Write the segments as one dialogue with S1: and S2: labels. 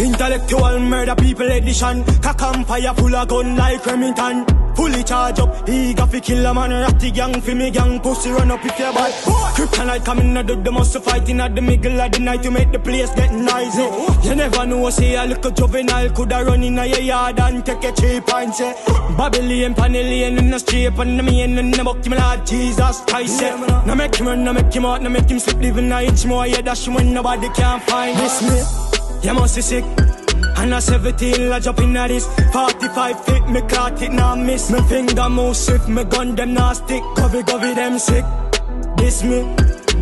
S1: Intellectual murder people edition. Cock fire full of gun like Remington. Fully charge up, eager fi kill a man Ratty gang fi me gang, pussy run up if you bad Kryptonite coming out of the muscle fighting at the middle of the night To make the place get noisy You never know, say a little juvenile Coulda run in a yard and take a cheap and say Babylon, Panellian in the street And the me in the buck, my Lord Jesus Christ yeah. Now make him run, now make him out, now make him slip Living a inch more, yeah, dash when nobody can find This me, you must be sick. And a 17, I jump in at this. 45 feet, me caught it, now miss. Me finger move swift, me gun them now stick. Covey, covey, them sick. This me.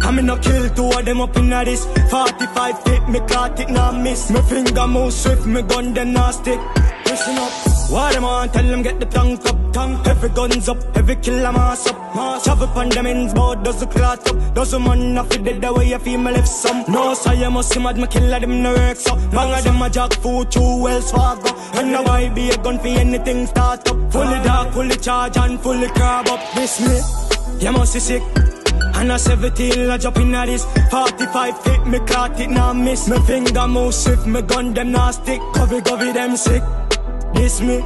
S1: I me no kill two of them up in at this. 45 feet, me caught it, now miss. Me finger move swift, me gun them now stick. Listen up What them on, tell them get the tongue up tongue? Every guns up, every killer mass up. Mass. Shove up on them ends, board does the clot up. Does the man off it dead the way you feel me left some No, so you must see mad, me killer them no work so Bang of them a jack food, two wells swag up. And now I be a gun for anything start up. Fully dark, fully charge and fully crab up. This me, you must be sick. And a 17, I jump in at this. 45 feet, me caught it, now miss. Me finger move swift, me gun them now stick. Covey, covey, them sick This me.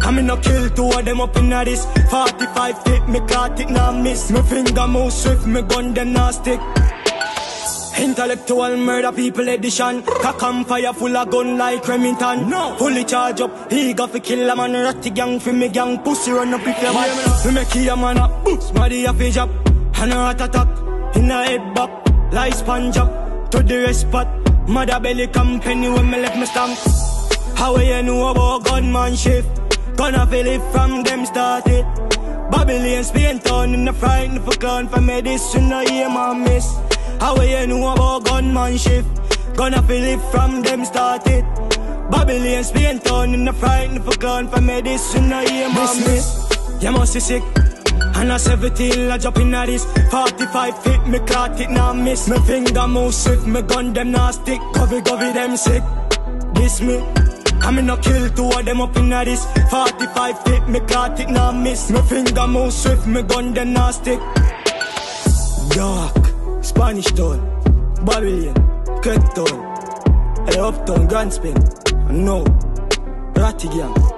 S1: I me no kill two of them up in a this. 45 feet, me caught it, now miss. Me finger move swift, me gun them now stick. Intellectual murder people edition. Cock and fire full of gun like Remington. No. Fully charge up, eager fi kill a man. Ratty gang fi me gang, pussy run up if you bad Me make you a man up, smarty a fi job And a heart attack, in a head back Like sponge up, to the rest spot. Mother belly company when me left me stamp How you know about gunman shift Gonna feel it from them started. Babylon, Spain town in the frightened for clown for medicine, no hear my miss. How you know about gunman shift? Gonna feel it from them started. Babylon, Spain town in the frightened for clown for medicine, no hear my miss. You must be sick. And a 17, I jump in at this 45 feet, me caught it, now miss Me finger move swift, me gun them now stick Covey, covey, them sick This me I me no kill two of them up in this. 45 feet, me caught it, now miss. Me finger move swift, me gun them now stick. Dark, Spanish town, Babylon, Cut town Hey, uptown, Grand Spin, no Ratty gang